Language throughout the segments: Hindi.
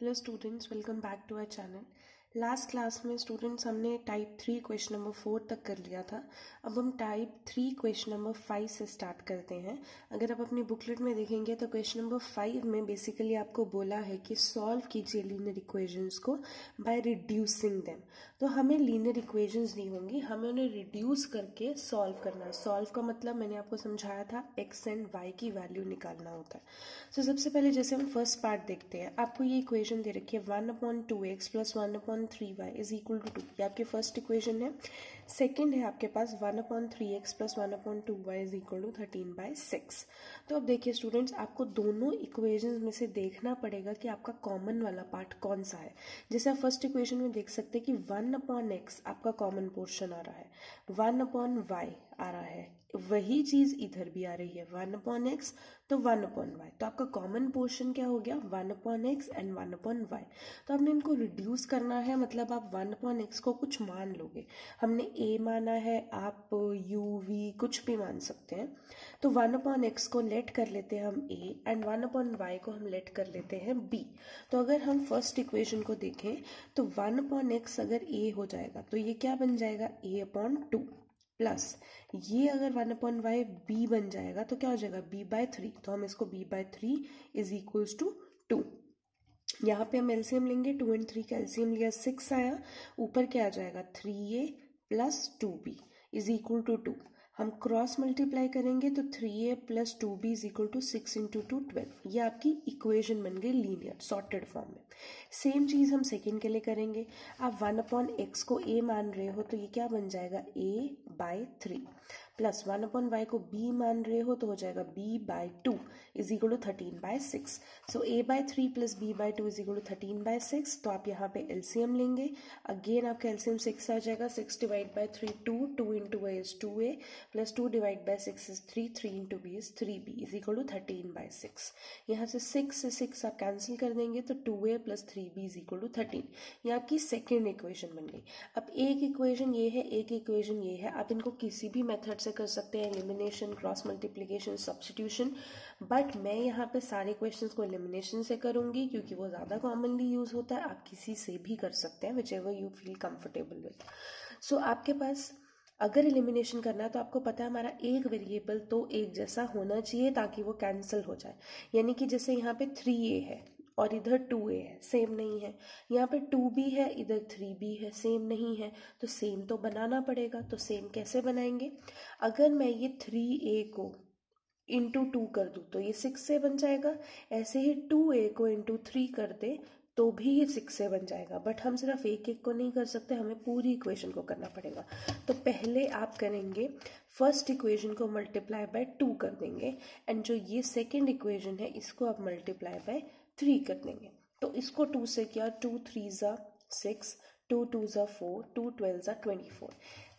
Hello students, welcome back to our channel. Last class में स्टूडेंट्स हमने type three question number four तक कर लिया था। अब हम type three question number five से स्टार्ट करते हैं। अगर आप अपनी बुकलेट में देखेंगे तो क्वेश्चन नंबर फाइव में बेसिकली आपको बोला है कि सॉल्व कीजिए लीनियर इक्वेशंस को बाय रिड्यूसिंग देम तो हमें लीनियर इक्वेशंस नहीं होंगी। हमें उन्हें रिड्यूस करके सॉल्व करना है। सॉल्व का मतलब मैंने आपको समझाया था एक्स एंड वाई की वैल्यू निकालना होता है। सो so, सबसे पहले जैसे हम फ़र्स्ट पार्ट देखते हैं आपको ये इक्वेशन दे रखी है। One upon two x plus one upon upon three y is equal to two ये आपकी फ़र्स्ट इक्वेशन है। सेकेंड है आपके पास one upon three x plus one upon two y is equal to thirteen by six तो अब देखिए स्टूडेंट्स आपको दोनों इक्वेशन में से देखना पड़ेगा कि आपका कॉमन वाला पार्ट कौन सा है। जैसे आप फ़र्स्ट इक्वेशन में देख सकते हैं कि वन अपॉन एक्स आपका कॉमन पोर्शन आ रहा है। वन अपॉन वाई आ रहा है। वही चीज़ इधर भी आ रही है वन अपॉन एक्स तो वन अपॉन वाई तो आपका कॉमन पोर्शन क्या हो गया? One upon x and one upon y तो आपने इनको रिड्यूस करना है मतलब आप वन अपॉन एक्स को कुछ मान लोगे। हमने ए माना है, आप यू वी कुछ भी मान सकते हैं। तो वन अपॉन एक्स को लेट कर लेते हैं हम a and one upon y को हम लेट कर लेते हैं बी तो अगर हम फ़र्स्ट इक्वेशन को देखें तो वन अपॉन एक्स अगर ए हो जाएगा तो ये क्या बन जाएगा? ए अपॉन टू प्लस ये अगर वन अपॉन वाई बी बन जाएगा तो क्या हो जाएगा? B by three. तो हम इसको b by three is equals to two. यहाँ पे हम एलसीएम लेंगे, टू एंड थ्री का एलसीएम लिया, सिक्स आया। ऊपर क्या आ जाएगा? Three a plus two b is equal to two. हम क्रॉस मल्टीप्लाई करेंगे तो three a plus two b is equal to six into two twelve ये आपकी इक्वेशन बन गई लीनियर सॉर्टेड फॉर्म में. सेम चीज़ हम सेकेंड के लिए करेंगे. आप वन अपॉन एक्स को ए मान रहे हो तो ये क्या बन जाएगा? A by three plus one upon y को बी मान रहे हो तो हो जाएगा b by two is equal to thirteen by six. So a by three plus b by two is equal to thirteen by six तो आप यहाँ पे एलसीएम लेंगे। अगेन आपका एलसीएम सिक्स आ जाएगा। Six divide by three two two into y is two a plus two divide by six is three three into b is three b is equal to thirteen by six यहाँ से सिक्स से सिक्स आप कैंसिल कर देंगे तो two a plus three b is equal to thirteen ये आपकी सेकेंड इक्वेशन बन गई। अब एक इक्वेशन ये है, एक इक्वेशन ये है। आप इनको किसी भी मेथड से कर सकते हैं elimination cross multiplication substitution but मैं यहाँ पे सारे क्वेश्चंस को एलिमिनेशन से करूँगी क्योंकि वो ज़्यादा कॉमनली यूज़ होता है। आप किसी से भी कर सकते हैं whichever you feel comfortable with so आपके पास अगर एलिमिनेशन करना है तो आपको पता है हमारा एक वेरिएबल तो एक जैसा होना चाहिए ताकि वो कैंसिल हो जाए। यानी कि जैसे यहाँ पे थ्री ए है। और इधर टू ए है सेम नहीं है। यहाँ पे टू बी है, इधर थ्री बी है सेम नहीं है। तो सेम तो बनाना पड़ेगा तो सेम कैसे बनाएँगे? अगर मैं ये थ्री ए को इंटू टू कर दूँ तो ये सिक्स से बन जाएगा। ऐसे ही टू ए को इंटू थ्री कर दे तो भी ये सिक्स से बन जाएगा। बट हम सिर्फ़ एक एक को नहीं कर सकते, हमें पूरी इक्वेशन को करना पड़ेगा। तो पहले आप करेंगे फ़र्स्ट इक्वेशन को मल्टीप्लाई बाय टू कर देंगे। एंड जो ये सेकेंड इक्वेशन है, इसको आप मल्टीप्लाई बाय थ्री कर देंगे। तो इसको टू से किया टू थ्री ज़ा सिक्स टू टू ज़ा फोर टू ट्वेल्व ज़ा ट्वेंटी फोर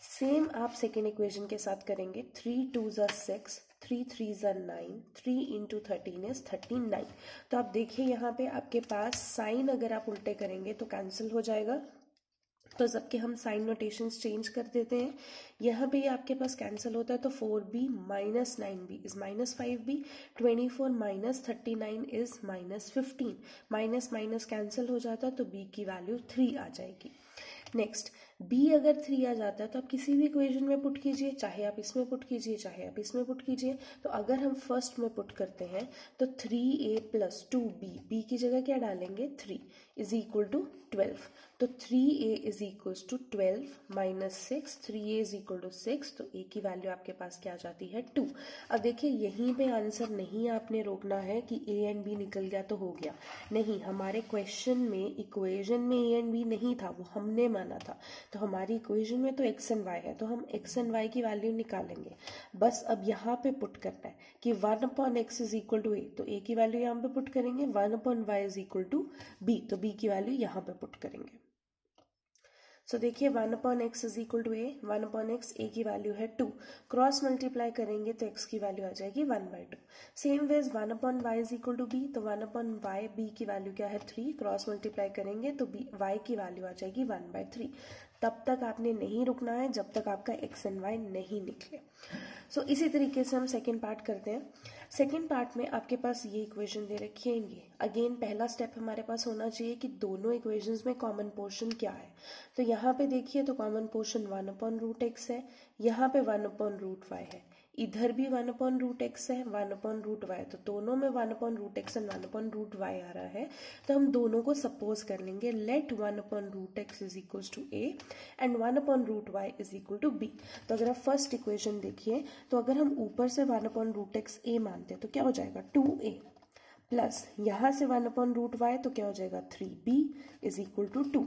सेम आप सेकेंड इक्वेशन के साथ करेंगे थ्री टू ज़ा सिक्स थ्री थ्री ज़ा nine three into thirteen is thirteen nine तो आप देखिए यहाँ पे आपके पास साइन अगर आप उल्टे करेंगे तो कैंसिल हो जाएगा। तो जबकि हम साइन नोटेशन चेंज कर देते हैं, यहाँ पे आपके पास कैंसिल होता है तो four b minus nine b is minus five b twenty four minus thirty nine is minus fifteen minus minus cancel हो जाता है तो बी की वैल्यू थ्री आ जाएगी। नेक्स्ट बी अगर थ्री आ जाता है तो आप किसी भी इक्वेशन में पुट कीजिए, चाहे आप इसमें पुट कीजिए, चाहे आप इसमें पुट कीजिए। तो अगर हम फ़र्स्ट में पुट करते हैं तो three a plus two b b की जगह क्या डालेंगे? Three is equal to twelve तो three a is equals to twelve minus six three a is equal to six तो ए की वैल्यू आपके पास क्या आ जाती है? टू अब देखिए, यहीं पे आंसर नहीं आपने रोकना है कि ए एंड बी निकल गया तो हो गया। नहीं, हमारे क्वेश्चन में इक्वेशन में ए एंड बी नहीं था, वो हमने माना था। तो हमारी इक्वेशन में तो एक्स एंड वाई है तो हम एक्स एंड वाई की वैल्यू निकालेंगे। बस अब यहाँ पे पुट करना है कि one upon x is equal to a तो ए की वैल्यू यहाँ पे पुट करेंगे one upon y is equal to b तो बी की वैल्यू यहाँ पे पुट करेंगे। सो so, देखिए one upon x is equal to a one upon x a की वैल्यू है टू क्रॉस मल्टीप्लाई करेंगे तो एक्स की वैल्यू आ जाएगी one by two same way one upon y is equal to b तो वन अपॉन वाई बी की वैल्यू क्या है थ्री क्रॉस मल्टीप्लाई करेंगे तो बी वाई की वैल्यू आ जाएगी वन बाई थ्री तब तक आपने नहीं रुकना है जब तक आपका एक्स एंड वाई नहीं निकले। सो so, इसी तरीके से हम सेकेंड पार्ट करते हैं। सेकेंड पार्ट में आपके पास ये इक्वेशन दे रखी है ये। अगेन पहला स्टेप हमारे पास होना चाहिए कि दोनों इक्वेशन में कॉमन पोर्शन क्या है। तो यहाँ पे देखिए तो common portion one upon root x है यहाँ पे वन अपॉन रूट वाई है। इधर भी वन अपॉन रूट एक्स है वन अपॉन रूट वाई तो दोनों में one upon root x and one upon root y आ रहा है तो हम दोनों को सपोज़ कर लेंगे let one upon root x is equal to a and one upon root y is equal to b तो अगर आप फ़र्स्ट इक्वेशन देखिए तो अगर हम ऊपर से one upon root x a मानते हैं तो क्या हो जाएगा? टू ए प्लस यहाँ से वन अपॉन रूट वाई तो क्या हो जाएगा? Three b is equal to two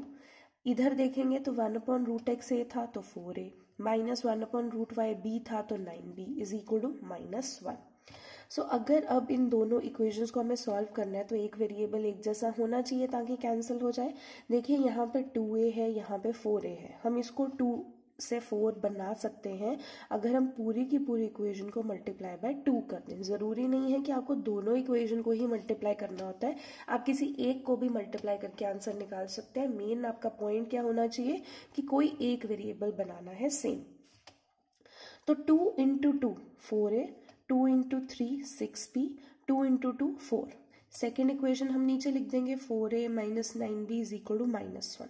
इधर देखेंगे तो one upon root x a था तो four a minus one upon root y b था तो nine b is equal to minus one so अगर अब इन दोनों इक्वेशंस को हमें सॉल्व करना है तो एक वेरिएबल एक जैसा होना चाहिए ताकि कैंसिल हो जाए। देखिए, यहाँ पे टू ए है, यहाँ पे फोर ए है। हम इसको टू से फोर बना सकते हैं। अगर हम पूरी की पूरी इक्वेशन को मल्टीप्लाई बाय टू कर दें, ज़रूरी नहीं है कि आपको दोनों इक्वेशन को ही मल्टीप्लाई करना होता है। आप किसी एक को भी मल्टीप्लाई करके आंसर निकाल सकते हैं। मेन आपका पॉइंट क्या होना चाहिए कि कोई एक वेरिएबल बनाना है सेम तो two into two four a two into three six b two into two four second equation हम नीचे लिख देंगे four a minus nine b is equal to minus one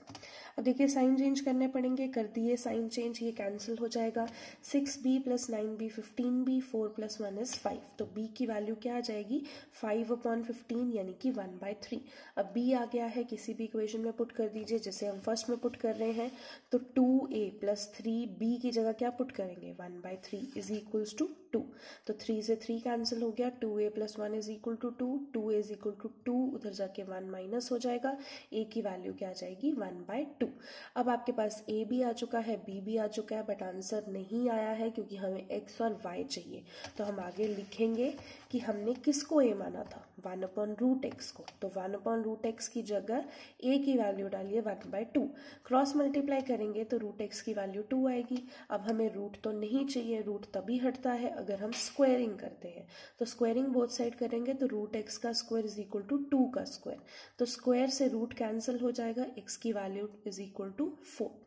अब देखिए साइन चेंज करने पड़ेंगे, कर दिए साइन चेंज ये कैंसिल हो जाएगा। Six b plus nine b fifteen b four plus one is five तो बी की वैल्यू क्या आ जाएगी? फाइव अपॉन फिफ्टीन यानी कि वन बाय थ्री अब बी आ गया है, किसी भी इक्वेशन में पुट कर दीजिए, जैसे हम फ़र्स्ट में पुट कर रहे हैं। तो two a plus three b की जगह क्या पुट करेंगे? One by three is equals to two. तो थ्री से थ्री कैंसिल हो गया two a plus one is equal to two two is equal to two उधर जाके वन माइनस हो जाएगा ए की वैल्यू क्या आ जाएगी? वन बाय टू अब आपके पास ए भी आ चुका है बी भी आ चुका है बट आंसर नहीं आया है क्योंकि हमें एक्स और वाई चाहिए। तो हम आगे लिखेंगे कि हमने किसको ए माना था? वन अपॉन रूट एक्स को। तो वन अपॉन रूट एक्स की जगह ए की वैल्यू डालिए one by two cross multiply करेंगे तो रूट एक्स की वैल्यू टू आएगी। अब हमें रूट तो नहीं चाहिए रूट तभी हटता है अगर हम स्क्वेयरिंग करते हैं। तो स्क्वेयरिंग बोथ साइड करेंगे तो रूट एक्स का square is equal to two का स्क्वायर तो स्क्वायर से रूट कैंसिल हो जाएगा एक्स की value is equal to four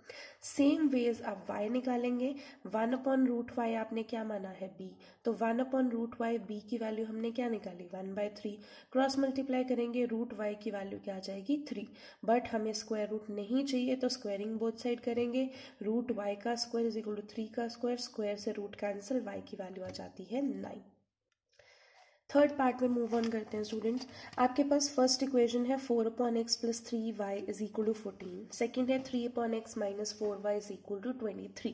same way आप y निकालेंगे वन अपॉन रूट वाई आपने क्या माना है b? तो one upon root y b की वैल्यू हमने क्या निकाली? One by three cross multiply करेंगे रूट वाई की वैल्यू क्या आ जाएगी? थ्री बट हमें स्क्वायर रूट नहीं चाहिए तो स्क्वायरिंग बोथ साइड करेंगे. रूट वाई का square is equal to three का स्क्वायर स्क्वायर से रूट कैंसिल वाई की वैल्यू आ जाती है नाइन थर्ड पार्ट में मूव ऑन करते हैं स्टूडेंट्स आपके पास फ़र्स्ट इक्वेशन है four upon x plus three y is equal to fourteen second है three upon x minus four y is equal to twenty three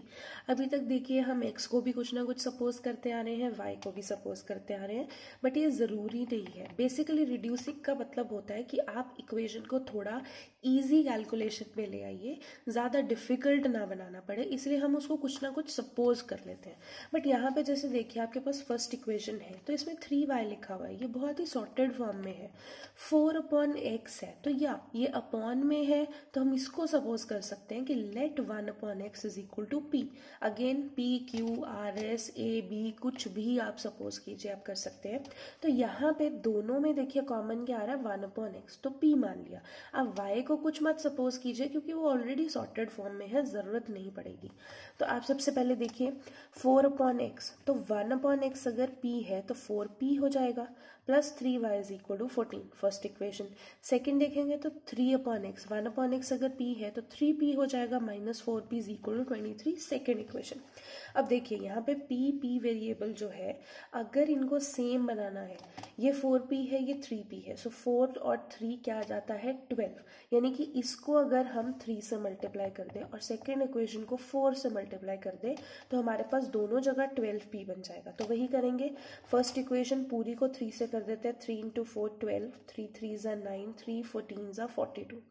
अभी तक देखिए, हम एक्स को भी कुछ ना कुछ सपोज़ करते आ रहे हैं वाई को भी सपोज़ करते आ रहे हैं बट ये ज़रूरी नहीं है. बेसिकली रिड्यूसिंग का मतलब होता है कि आप इक्वेशन को थोड़ा ईजी कैलकुलेशन में ले आइए, ज़्यादा डिफ़िकल्ट ना बनाना पड़े, इसलिए हम उसको कुछ ना कुछ सपोज़ कर लेते हैं। बट यहाँ पे जैसे देखिए, आपके पास फ़र्स्ट इक्वेशन है तो इसमें थ्री वाई लिखा हुआ है, ये बहुत ही सॉर्टेड फॉर्म में है। फोर अपॉन एक्स है तो या, ये अपॉन में है तो हम इसको सपोज़ कर सकते हैं कि let one upon x is equal to p again p q r s a b कुछ भी आप सपोज़ कीजिए, आप कर सकते हैं। तो यहाँ पे दोनों में देखिए कॉमन क्या आ रहा है? वन अपॉन एक्स तो पी मान लिया। अब वाई को कुछ मत सपोज़ कीजिए, क्योंकि वो ऑलरेडी सॉर्टेड फॉर्म में है, ज़रूरत नहीं पड़ेगी। तो आप सबसे पहले देखिए फोर अपॉन एक्स तो वन अपॉन एक्स अगर पी है तो फोर पी हो जाएगा। Plus three y is equal to fourteen first equation second देखेंगे तो three upon x one upon x अगर पी है तो थ्री पी हो जाएगा minus four p is equal to twenty three second equation अब देखिए, यहाँ पे पी पी वेरिएबल जो है, अगर इनको सेम बनाना है, ये फोर पी है, ये थ्री पी है सो so फोर और थ्री क्या आ जाता है? ट्वेल्व यानी कि इसको अगर हम थ्री से मल्टीप्लाई कर दें और सेकेंड इक्वेशन को फोर से मल्टीप्लाई कर दें तो हमारे पास दोनों जगह ट्वेल्व पी बन जाएगा। तो वही करेंगे फ़र्स्ट इक्वेशन पूरी को थ्री से कर देते हैं three into four twelve three three ज़ा नाइन थ्री फोर्टीन ज़ा फोर्टी टू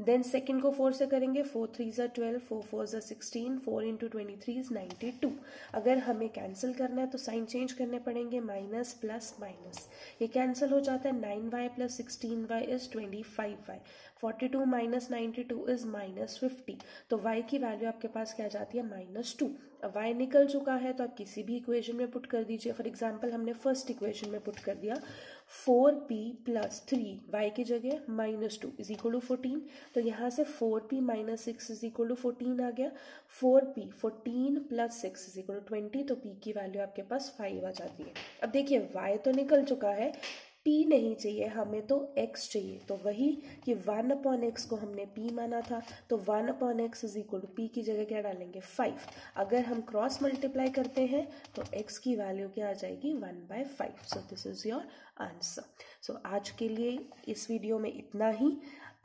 देन सेकेंड को फोर से करेंगे फोर थ्री ज़ा ट्वेल्व फोर फोर ज़ा sixteen four into twenty three is ninety two अगर हमें कैंसिल करना है तो साइन चेंज करने पड़ेंगे माइनस प्लस माइनस ये कैंसिल हो जाता है nine y plus sixteen y is twenty five y forty two minus ninety two is minus fifty तो वाई की वैल्यू आपके पास क्या जाती है? माइनस टू अब वाई निकल चुका है तो आप किसी भी इक्वेशन में पुट कर दीजिए. फॉर एग्ज़ाम्पल हमने फ़र्स्ट इक्वेशन में पुट कर दिया. Four p plus three y की जगह minus two is equal to fourteen तो यहाँ से four p minus six is equal to fourteen आ गया। Four p fourteen plus six is equal to twenty तो पी की वैल्यू आपके पास फाइव आ जाती है। अब देखिए वाई तो निकल चुका है। P नहीं चाहिए, हमें तो x चाहिए। तो वही कि वन अपॉन एक्स को हमने p माना था तो one upon x is equal to p की जगह क्या डालेंगे? फाइव अगर हम क्रॉस मल्टीप्लाई करते हैं तो x की वैल्यू क्या आ जाएगी? One by five so this is your answer so आज के लिए इस वीडियो में इतना ही।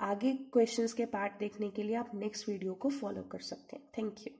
आगे क्वेश्चंस के पार्ट देखने के लिए आप नेक्स्ट वीडियो को फॉलो कर सकते हैं। Thank you